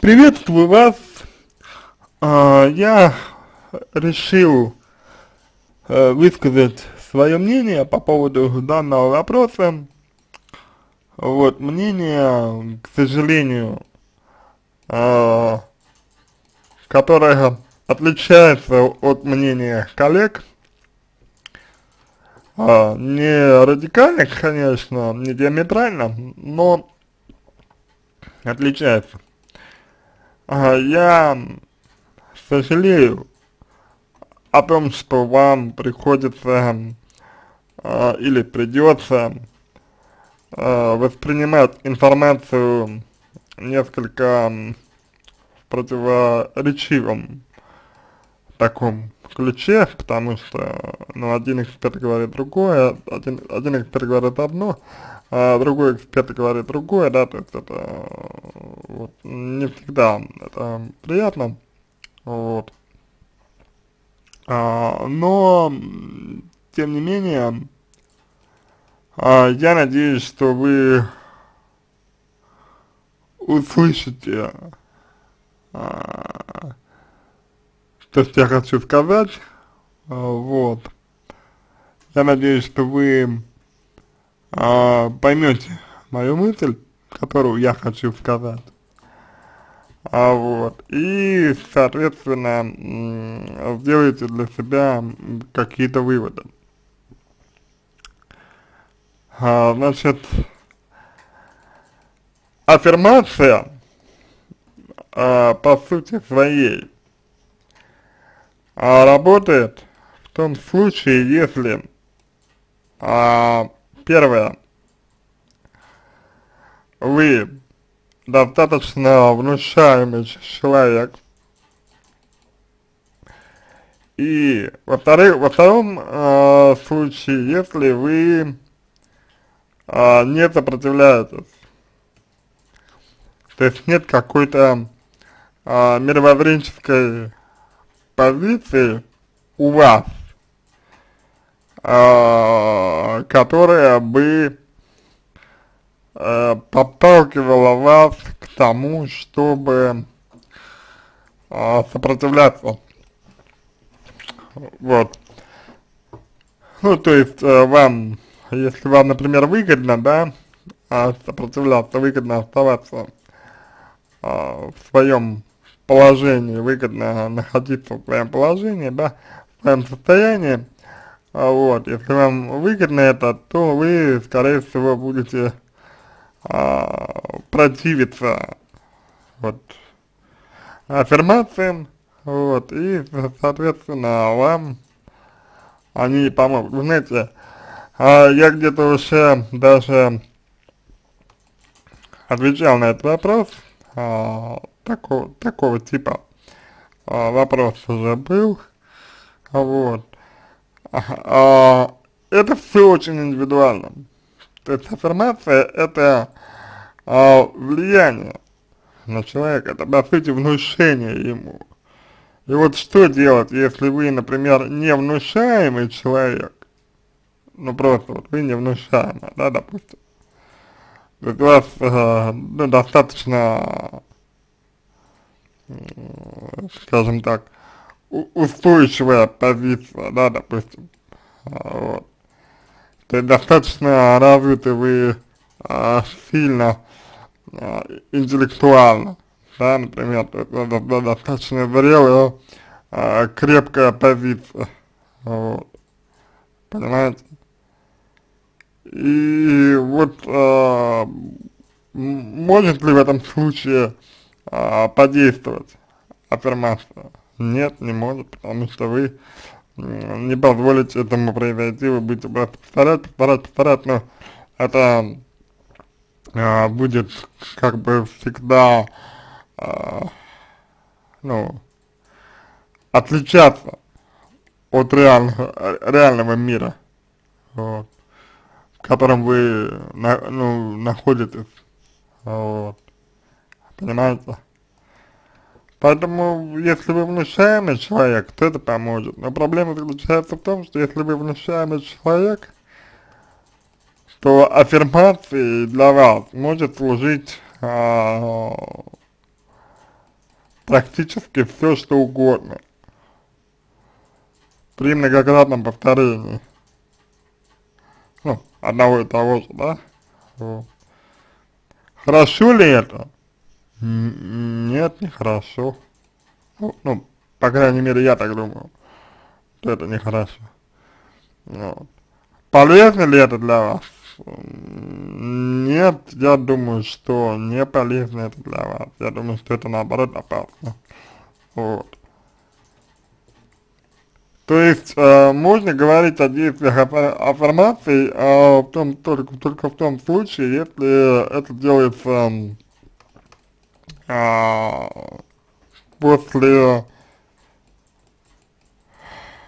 Приветствую вас. А, я решил а, высказать свое мнение по поводу данного вопроса. Вот, мнение, к сожалению, а, которое отличается от мнения коллег, а, не радикально, конечно, не диаметрально, но отличается. Я сожалею о том, что вам приходится а, или придется а, воспринимать информацию несколько противоречивом таком ключе, потому что, ну, один эксперт говорит другое, один, один эксперт говорит одно, а другой эксперт говорит другое, да, то есть это вот, не всегда это приятно, вот. А, но, тем не менее, а, я надеюсь, что вы услышите а, то, что я хочу сказать, а, вот. Я надеюсь, что вы а, поймете мою мысль, которую я хочу сказать. А вот, и, соответственно, сделайте для себя какие-то выводы. А, значит, аффирмация, а, по сути своей, а, работает в том случае, если а, первое, вы достаточно внушаемый человек, и во-вторых, во втором э, случае, если вы э, не сопротивляетесь, то есть нет какой-то э, мировоззренческой позиции у вас, э, которая бы э, подталкивала вас к тому, чтобы э, сопротивляться. Вот. Ну, то есть, э, вам, если вам, например, выгодно, да, э, сопротивляться, выгодно оставаться в своем положении, выгодно находиться в своем положении, да, в своем состоянии, а вот, если вам выгодно это, то вы, скорее всего, будете а, противиться, вот, аффирмациям, вот, и, соответственно, вам они помогут. Вы знаете, а я где-то уже даже отвечал на этот вопрос, а, такого, такого типа а, вопрос уже был, вот. А, это все очень индивидуально. То есть аффирмация это а, влияние на человека, это по сути внушение ему. И вот что делать, если вы, например, не внушаемый человек, ну просто вот вы не внушаемый, да, допустим, то у вас э, ну, достаточно скажем так, устойчивая позиция, да, допустим, а, вот. То есть достаточно развиты вы а, сильно а, интеллектуально, да, например, то есть, да, достаточно зрелая, а, крепкая позиция, вот, понимаете? И вот а, может ли в этом случае а, подействовать аффирмация? Нет, не может, потому что вы не позволите этому произойти, вы будете повторять, повторять, повторять, но это а, будет как бы всегда, а, ну, отличаться от реального, реального мира, вот, в котором вы, на, ну, находитесь, вот. Понимаете? Поэтому, если вы внушаемый человек, то это поможет. Но проблема заключается в том, что если вы внушаемый человек, то аффирмацией для вас может служить а, практически все, что угодно при многократном повторении, ну, одного и того же, да. Хорошо ли это? Нет, не хорошо. Ну, ну, по крайней мере, я так думаю, что это нехорошо. Вот. Полезно ли это для вас? Нет, я думаю, что не полезно это для вас. Я думаю, что это наоборот опасно. Вот. То есть э, можно говорить о действиях аффирмации э, в том, только, только в том случае, если это делается после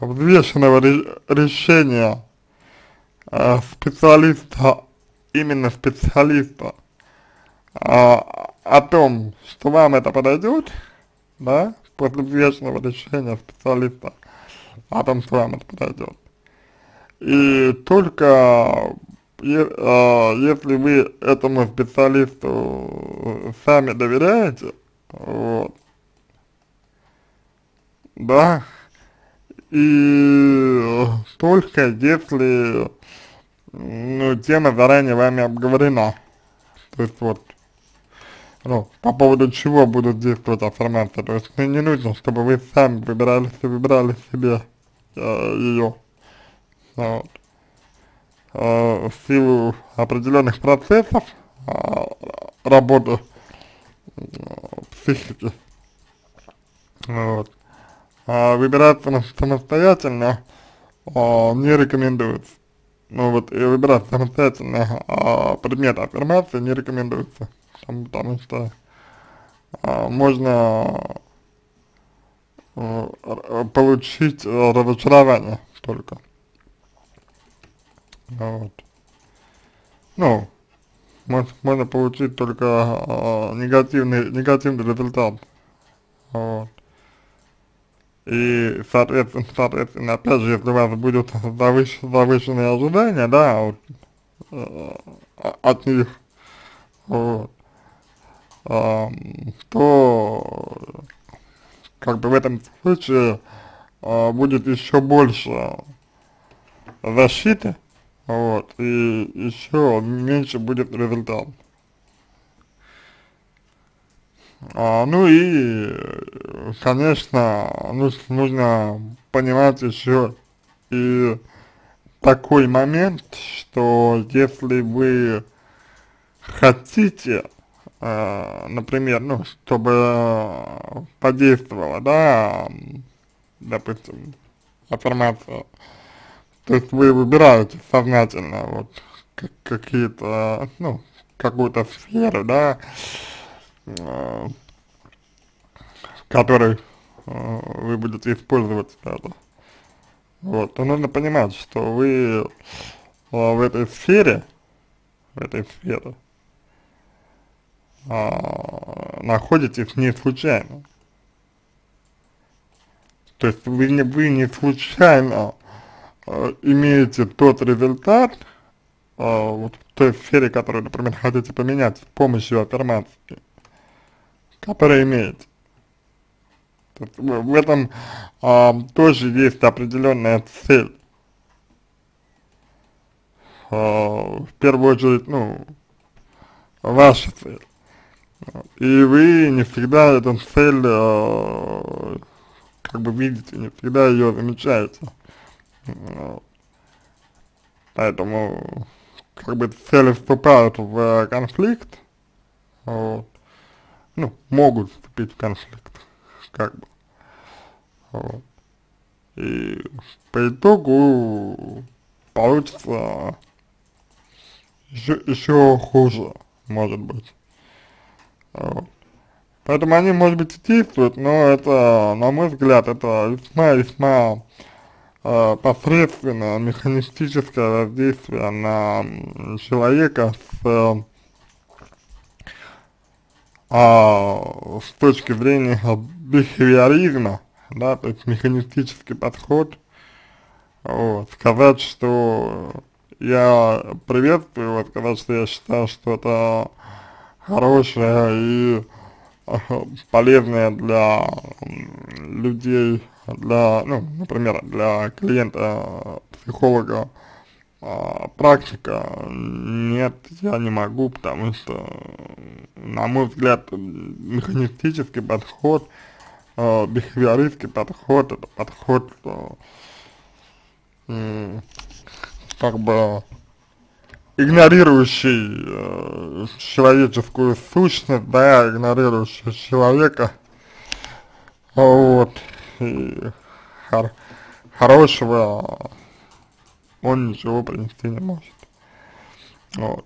взвешенного решения э, специалиста, именно специалиста, э, о том, что вам это подойдет, да, после взвешенного решения специалиста, о том, что вам это подойдет. И только если вы этому специалисту сами доверяете, вот, да, и только если ну, тема заранее вами обговорена. То есть вот, ну, по поводу чего будут действовать аффирмации. То есть ну, не нужно, чтобы вы сами выбирали, выбирали себе э, ее. Вот. Э, в силу определенных процессов э, работы э, психики. Вот а, выбирать самостоятельно а, не рекомендуется. Ну вот, и выбирать самостоятельно а, предмет аффирмации не рекомендуется, потому, потому что а, можно а, получить разочарование только. Вот. Ну, можно получить только а, негативный, негативный результат. Вот. И, соответственно, соответственно, опять же, если у вас будут завыш, завышенные ожидания, да, вот, э, от них, вот, э, то, как бы в этом случае э, будет еще больше защиты, вот, и еще меньше будет результат. А, ну и, конечно, нужно понимать еще и такой момент, что если вы хотите, э, например, ну, чтобы подействовала, да, допустим, аффирмация, то есть вы выбираете сознательно вот какие-то, ну, какую-то сферу, да, э, который э, вы будете использовать это. Вот, то нужно понимать, что вы э, в этой сфере, в этой сфере, э, находитесь не случайно. То есть вы не, вы не случайно имеете тот результат, э, вот в той сфере, которую, например, хотите поменять с помощью аффирмации которые имеете. В этом а, тоже есть определенная цель. А, в первую очередь, ну, ваша цель. И вы не всегда эту цель а, как бы видите, не всегда ее замечаете. Поэтому как бы цели вступают в конфликт, вот, ну, могут вступить в конфликт, как бы. Вот. И по итогу получится еще, еще хуже, может быть. Вот. Поэтому они, может быть, и действуют, но это, на мой взгляд, это весьма-весьма э, посредственное механистическое воздействие на человека с а, с точки зрения бихевиоризма, да, то есть механистический подход, вот, сказать, что я приветствую, вот, сказать, что я считаю, что это хорошее и полезная для людей, для, ну, например, для клиента психолога а, практика, нет, я не могу, потому что, на мой взгляд, механистический подход, э, бихевиористский подход, это подход, э, как бы игнорирующий э, человеческую сущность, да, игнорирующий человека, вот, и хор хорошего он ничего принести не может, вот.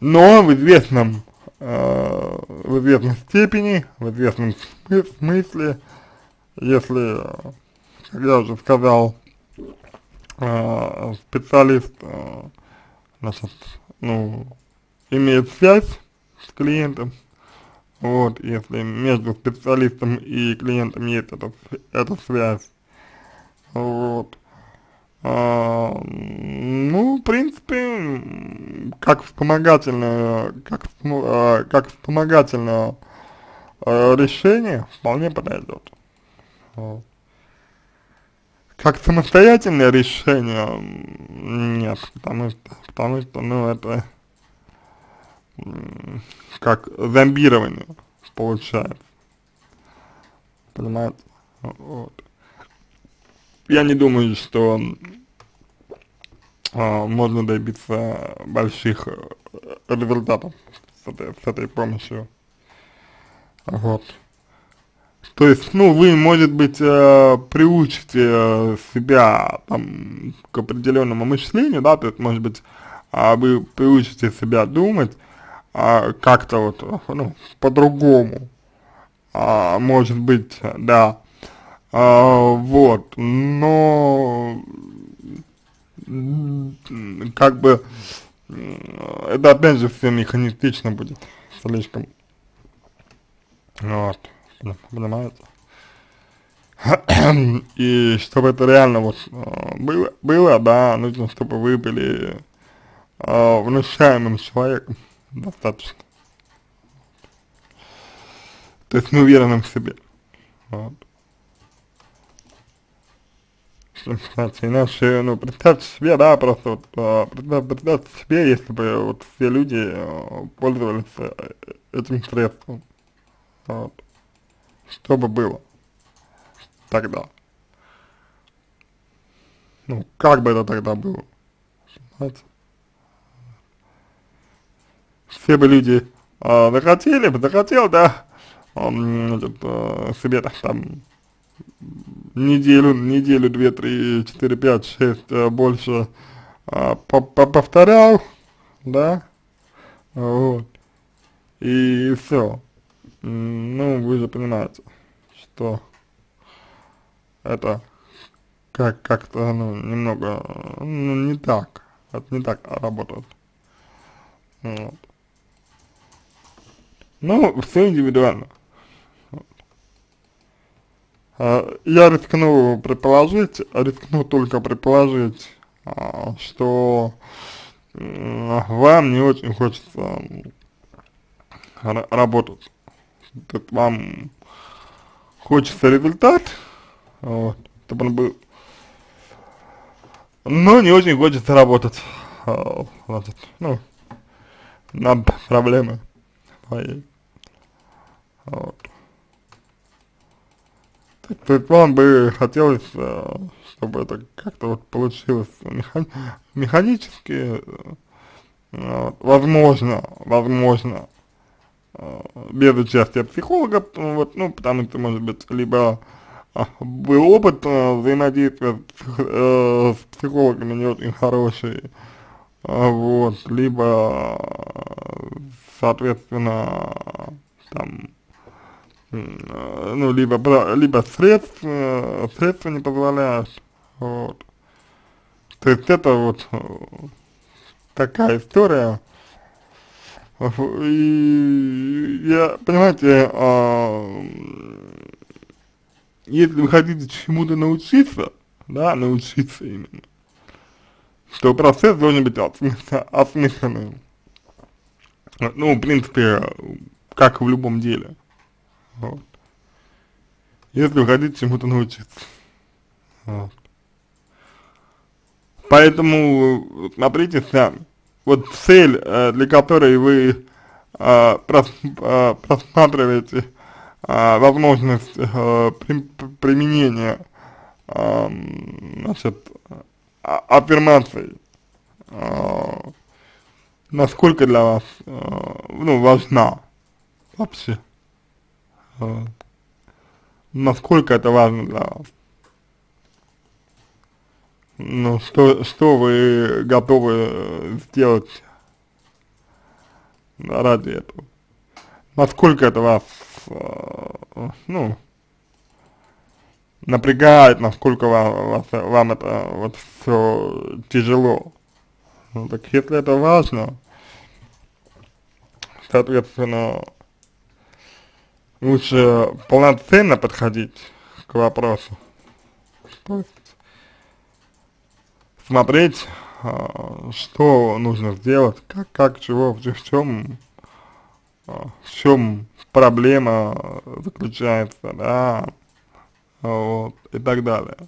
Но в известном, э, в известной степени, в известном смысле, если, как я уже сказал, э, специалист э, значит, ну, имеет связь с клиентом, вот, если между специалистом и клиентом есть эта, эта связь, вот, а, ну, в принципе, как вспомогательное, как, а, как вспомогательное а, решение вполне подойдет. Вот. Как самостоятельное решение, нет, потому что, потому что, ну, это как зомбирование получается, понимаете, вот. Я не думаю, что а, можно добиться больших э, результатов с этой, с этой помощью, вот. То есть, ну, вы, может быть, э, приучите э, себя там к определенному мышлению, да, то есть, может быть, э, вы приучите себя думать э, как-то вот, ну, по-другому, э, может быть, да, э, вот, но как бы это опять же все механистично будет слишком, вот понимаете? И чтобы это реально вот э, было, было, да, нужно, чтобы вы были э, внушаемым человеком достаточно. То есть неуверенным в себе. Вот. Кстати, иначе, ну, представьте себе, да, просто вот, э, представьте себе, если бы вот все люди пользовались этим средством. Вот что бы было тогда? Ну, как бы это тогда было? Понимаете? Все бы люди э, захотели захотел, да, значит, э, себе так, там неделю, неделю, две, три, четыре, пять, шесть, э, больше э, повторял, да, вот, и все. Ну, вы же понимаете, что это как как-то, ну, немного, ну, не так, это не так работает. Вот. Ну, все индивидуально. А, я рискну предположить, рискну только предположить, а, что вам не очень хочется работать тут вам хочется результат, вот, чтобы он был, но не очень хочется работать, а, значит, ну, на проблемы своей, вот. Так, то есть вам бы хотелось, а, чтобы это как-то вот получилось механи механически, вот, возможно, возможно, без участия психолога, вот, ну, потому что, может быть, либо а, был опыт взаимодействия с, э, с психологами не очень хороший, вот, либо, соответственно, там, ну, либо, либо средств, средства не позволяют, вот. То есть это вот такая история, и я, понимаете, а, если вы хотите чему-то научиться, да, научиться именно, то процесс должен быть осмысленным. Ну, в принципе, как в любом деле, вот, если вы хотите чему-то научиться, вот. Поэтому смотрите сами, вот цель, э, для которой вы э, э, просматриваете э, возможность э, при, применения значит, а, аффирмаций, насколько для вас, э, ну, важна вообще, э, насколько это важно для вас, ну, что, что вы готовы сделать ради этого, насколько это вас, э, ну, напрягает, насколько вам, вам это вот все тяжело. Ну, так если это важно, соответственно, лучше полноценно подходить к вопросу. То есть смотреть, а, что нужно сделать, как, как чего, в чем, а, в чем проблема заключается, да, вот, и так далее.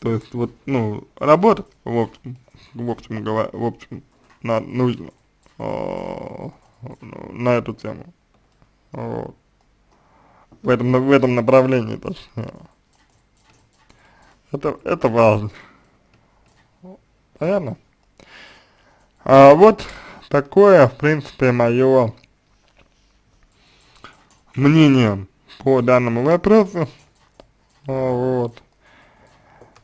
То есть, вот, ну, работать, в общем, в общем, в общем, на, нужно э, на эту тему. Вот. В этом, в этом направлении, точнее. Это, это важно. Понятно? А вот такое, в принципе, мое мнение по данному вопросу. Вот.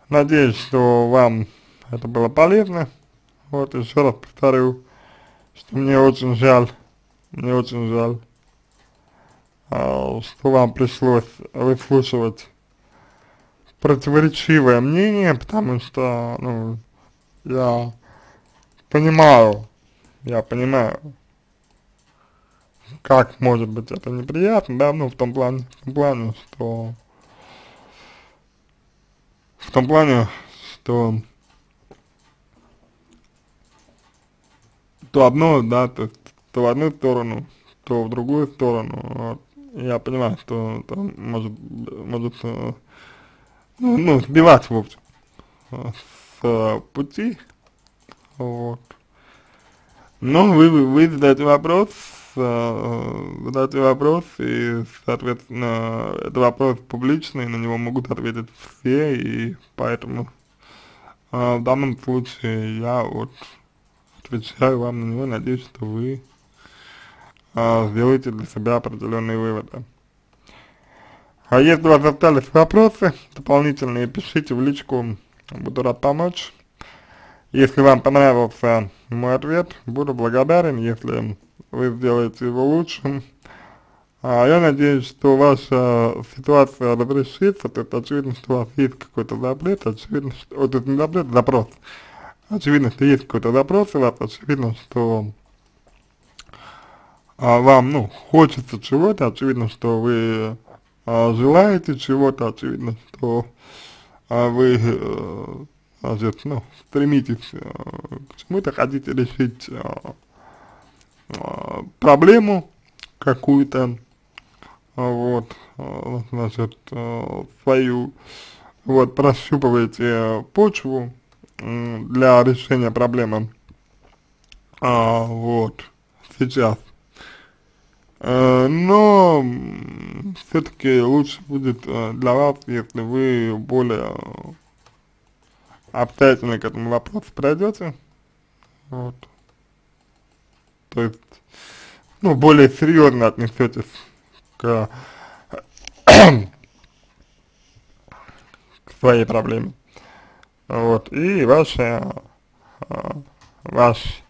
Надеюсь, что вам это было полезно. Вот, еще раз повторю, что мне очень жаль, мне очень жаль, а, что вам пришлось выслушивать противоречивое мнение, потому что, ну, я понимаю, я понимаю, как может быть это неприятно, да, ну, в том плане, в том плане, что, в том плане, что то одно, да, то, то в одну сторону, то в другую сторону, вот. Я понимаю, что это может, может, э, ну, ну, сбивать, в общем, с пути, вот. Но вы, вы задаете вопрос, задаете вопрос, и, соответственно, это вопрос публичный, на него могут ответить все, и поэтому э, в данном случае я вот отвечаю вам на него, надеюсь, что вы э, сделаете для себя определенные выводы. А если у вас остались вопросы дополнительные, пишите в личку, буду рад помочь. Если вам понравился мой ответ, буду благодарен, если вы сделаете его лучшим. А я надеюсь, что ваша ситуация разрешится, то есть очевидно, что у вас есть какой-то запрет, очевидно, что, вот это не запрет, запрос. Очевидно, что есть какой-то запрос у вас, очевидно, что а, вам, ну, хочется чего-то, очевидно, что вы а, желаете чего-то, очевидно, что а, вы а, значит, ну, стремитесь э, к чему-то, хотите решить э, э, проблему какую-то, вот, э, значит, э, свою, вот, прощупываете почву для решения проблемы, э, вот, сейчас. Э, но все-таки лучше будет э, для вас, если вы более обстоятельно к этому вопросу подойдете, вот, то есть, ну, более серьезно отнесетесь к, к своей проблеме, вот, и ваш, ваш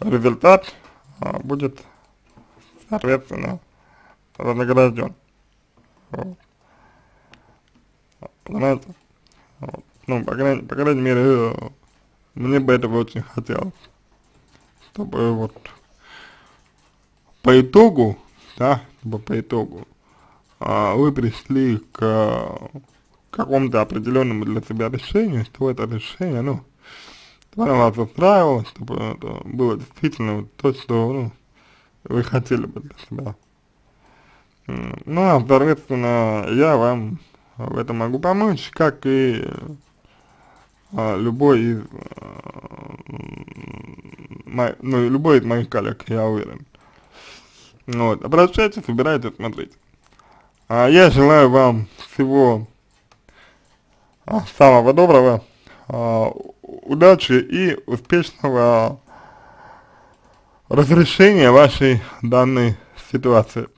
результат а, будет, соответственно, вознагражден, вот. понимаете, вот. Ну, по крайней, по крайней мере, мне бы этого очень хотелось. Чтобы вот по итогу, да, чтобы по итогу а, вы пришли к какому-то определенному для себя решению, что это решение, ну, чтобы оно вас устраивало, чтобы это было действительно то, что, ну, вы хотели бы для себя. Ну, а, соответственно, я вам в этом могу помочь, как и а, любой из, а, мо- ну, любой из моих коллег, я уверен. Вот, обращайтесь, выбирайте, смотрите. А я желаю вам всего самого доброго, а, удачи и успешного разрешения вашей данной ситуации.